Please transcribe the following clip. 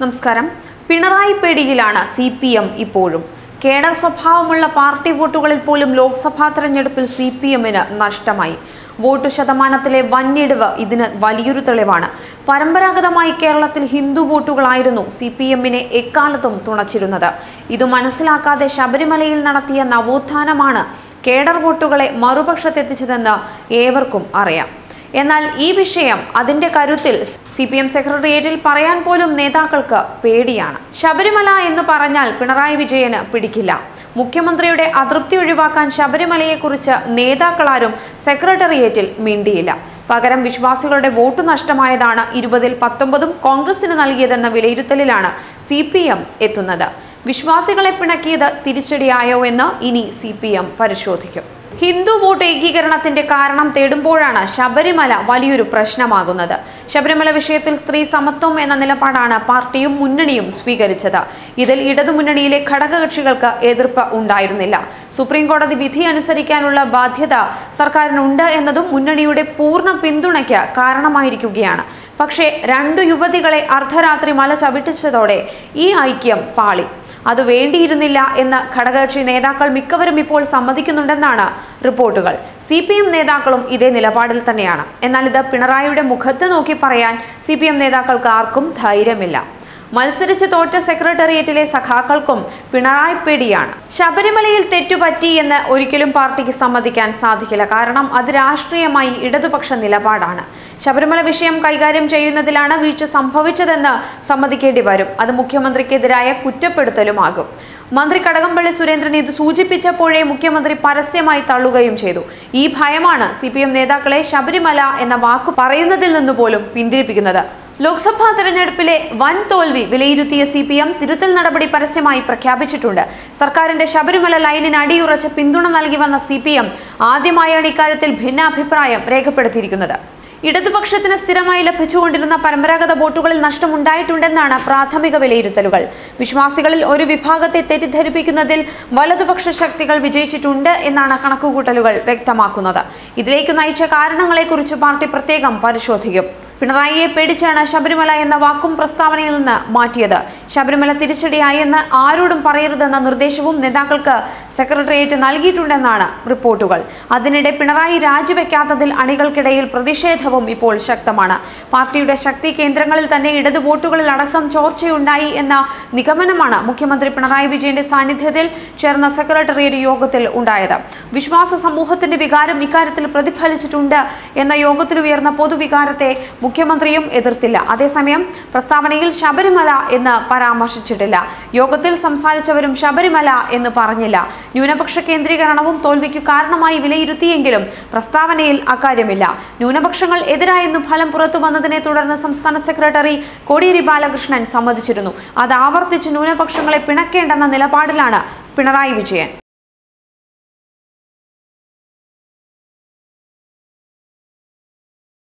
നമസ്കാരം. പിണറായി പേടിയിലാണ് C P M ഇപ്പോഴും. കേഡർ സ്വഭാവമുള്ള പാർട്ടി വോട്ടുകളിൽ പോലും ലോക്സഭാ തെരഞ്ഞെടുപ്പിൽ സി പി എമ്മിന് നഷ്ടമായി. വോട്ട് ശതമാനത്തിലെ വൻഇടിവ് ഇതിന് വലിയൊരു തെളിവാണ്. പരമ്പരാഗതമായി കേരളത്തിൽ ഹിന്ദു വോട്ടുകളായിരുന്നു സി പി എമ്മിനെ എക്കാലത്തും തുണച്ചിരുന്നത്. ഇത് മനസ്സിലാക്കാതെ ശബരിമലയിൽ നടത്തിയ നവോത്ഥാനമാണ് കേഡർ വോട്ടുകളെ മറുപക്ഷത്തെത്തിച്ചതെന്ന് ഏവർക്കും അറിയാം. എന്നാൽ ഈ വിഷയം അതിന്റെ കരുത്തിൽ സി പി എം സെക്രട്ടേറിയറ്റിൽ പറയാൻ പോലും നേതാക്കൾക്ക് പേടിയാണ്. ശബരിമല എന്ന് പറഞ്ഞാൽ പിണറായി വിജയന് പിടിക്കില്ല. മുഖ്യമന്ത്രിയുടെ അതൃപ്തി ഒഴിവാക്കാൻ ശബരിമലയെക്കുറിച്ച് നേതാക്കളാരും സെക്രട്ടേറിയറ്റിൽ മിണ്ടിയില്ല. പകരം വിശ്വാസികളുടെ വോട്ട് നഷ്ടമായതാണ് ഇരുപതിൽ പത്തൊമ്പതും കോൺഗ്രസിന് നൽകിയതെന്ന വിലയിരുത്തലിലാണ് സി പി എം എത്തുന്നത്. വിശ്വാസികളെ പിണക്കിയത് തിരിച്ചടിയായോ എന്ന് ഇനി സി പി എം പരിശോധിക്കും. ഹിന്ദു വോട്ട് ഏകീകരണത്തിന്റെ കാരണം തേടുമ്പോഴാണ് ശബരിമല വലിയൊരു പ്രശ്നമാകുന്നത്. ശബരിമല വിഷയത്തിൽ സ്ത്രീ സമത്വം എന്ന നിലപാടാണ് പാർട്ടിയും മുന്നണിയും സ്വീകരിച്ചത്. ഇതിൽ ഇടതുമുന്നണിയിലെ ഘടകകക്ഷികൾക്ക് എതിർപ്പ് ഉണ്ടായിരുന്നില്ല. സുപ്രീംകോടതി വിധി അനുസരിക്കാനുള്ള ബാധ്യത സർക്കാരിനുണ്ട് എന്നതും മുന്നണിയുടെ പൂർണ പിന്തുണയ്ക്ക് കാരണമായിരിക്കുകയാണ്. പക്ഷേ രണ്ടു യുവതികളെ അർദ്ധരാത്രി മല ചവിട്ടിച്ചതോടെ ഈ ഐക്യം പാളി. അത് വേണ്ടിയിരുന്നില്ല എന്ന് ഘടകകക്ഷി നേതാക്കൾ മിക്കവരും ഇപ്പോൾ സമ്മതിക്കുന്നുണ്ടെന്നാണ് റിപ്പോർട്ടുകൾ. സി പി എം നേതാക്കളും ഇതേ നിലപാടിൽ തന്നെയാണ്. എന്നാൽ ഇത് പിണറായിയുടെ മുഖത്ത് നോക്കി പറയാൻ സി പി എം നേതാക്കൾക്ക് ആർക്കും ധൈര്യമില്ല. മത്സരിച്ച് തോറ്റ സെക്രട്ടേറിയറ്റിലെ സഖാക്കൾക്കും പിണറായി പേടിയാണ്. ശബരിമലയിൽ തെറ്റുപറ്റി എന്ന് ഒരിക്കലും പാർട്ടിക്ക് സമ്മതിക്കാൻ സാധിക്കില്ല. കാരണം അത് രാഷ്ട്രീയമായി ഇടതുപക്ഷ നിലപാടാണ്. ശബരിമല വിഷയം കൈകാര്യം ചെയ്യുന്നതിലാണ് വീഴ്ച സംഭവിച്ചതെന്ന് സമ്മതിക്കേണ്ടി വരും. അത് മുഖ്യമന്ത്രിക്കെതിരായ കുറ്റപ്പെടുത്തലുമാകും. മന്ത്രി കടകംപള്ളി സുരേന്ദ്രൻ ഇത് സൂചിപ്പിച്ചപ്പോഴേ മുഖ്യമന്ത്രി പരസ്യമായി തള്ളുകയും ചെയ്തു. ഈ ഭയമാണ് സി നേതാക്കളെ ശബരിമല എന്ന വാക്ക് പറയുന്നതിൽ നിന്ന് പോലും പിന്തിരിപ്പിക്കുന്നത്. ലോക്സഭാ തെരഞ്ഞെടുപ്പിലെ വൻ തോൽവി വിലയിരുത്തിയ സി പി എം തിരുത്തൽ നടപടി പരസ്യമായി പ്രഖ്യാപിച്ചിട്ടുണ്ട്. സർക്കാരിന്റെ ശബരിമല ലൈനിന് അടിയുറച്ച് പിന്തുണ നൽകി വന്ന സി പി എം ആദ്യമായാണ് ഇക്കാര്യത്തിൽ ഭിന്നാഭിപ്രായം രേഖപ്പെടുത്തിയിരിക്കുന്നത്. ഇടതുപക്ഷത്തിന് സ്ഥിരമായി ലഭിച്ചുകൊണ്ടിരുന്ന പരമ്പരാഗത വോട്ടുകളിൽ നഷ്ടമുണ്ടായിട്ടുണ്ടെന്നാണ് പ്രാഥമിക വിലയിരുത്തലുകൾ. വിശ്വാസികളിൽ ഒരു വിഭാഗത്തെ തെറ്റിദ്ധരിപ്പിക്കുന്നതിൽ വലതുപക്ഷ ശക്തികൾ വിജയിച്ചിട്ടുണ്ട് എന്നാണ് കണക്കുകൂട്ടലുകൾ വ്യക്തമാക്കുന്നത്. ഇതിലേക്ക് നയിച്ച കാരണങ്ങളെക്കുറിച്ച് പാർട്ടി പ്രത്യേകം പരിശോധിക്കും. പിണറായിയെ പേടിച്ചാണ് ശബരിമല എന്ന വാക്കും പ്രസ്താവനയിൽ നിന്ന് മാറ്റിയത്. ശബരിമല തിരിച്ചടിയായെന്ന് ആരോടും പറയരുതെന്ന നിർദ്ദേശവും നേതാക്കൾക്ക് സെക്രട്ടേറിയറ്റ് നൽകിയിട്ടുണ്ടെന്നാണ് റിപ്പോർട്ടുകൾ. അതിനിടെ പിണറായി രാജിവെക്കാത്തതിൽ അണികൾക്കിടയിൽ പ്രതിഷേധവും ഇപ്പോൾ ശക്തമാണ്. പാർട്ടിയുടെ ശക്തി കേന്ദ്രങ്ങളിൽ തന്നെ ഇടതു വോട്ടുകളിൽ അടക്കം ചോർച്ചയുണ്ടായി എന്ന നിഗമനമാണ് മുഖ്യമന്ത്രി പിണറായി വിജയന്റെ സാന്നിധ്യത്തിൽ ചേർന്ന സെക്രട്ടേറിയറ്റ് യോഗത്തിൽ ഉണ്ടായത്. വിശ്വാസ സമൂഹത്തിന്റെ വികാരം ഇക്കാര്യത്തിൽ പ്രതിഫലിച്ചിട്ടുണ്ട് എന്ന യോഗത്തിലുയർന്ന പൊതുവികാരത്തെ മുഖ്യമന്ത്രിയും എതിർത്തില്ല. അതേസമയം പ്രസ്താവനയിൽ ശബരിമല എന്ന് പരാമർശിച്ചിട്ടില്ല. യോഗത്തിൽ സംസാരിച്ചവരും ശബരിമല എന്ന് പറഞ്ഞില്ല. ന്യൂനപക്ഷ കേന്ദ്രീകരണവും തോൽവിക്ക് കാരണമായി വിലയിരുത്തിയെങ്കിലും പ്രസ്താവനയിൽ അക്കാര്യമില്ല. ന്യൂനപക്ഷങ്ങൾ എതിരായെന്നു ഫലം പുറത്തു വന്നതിനെ തുടർന്ന് സംസ്ഥാന സെക്രട്ടറി കോടിയേരി ബാലകൃഷ്ണൻ സമ്മതിച്ചിരുന്നു. അത് ആവർത്തിച്ച് ന്യൂനപക്ഷങ്ങളെ പിണക്കേണ്ടെന്ന നിലപാടിലാണ് പിണറായി വിജയൻ.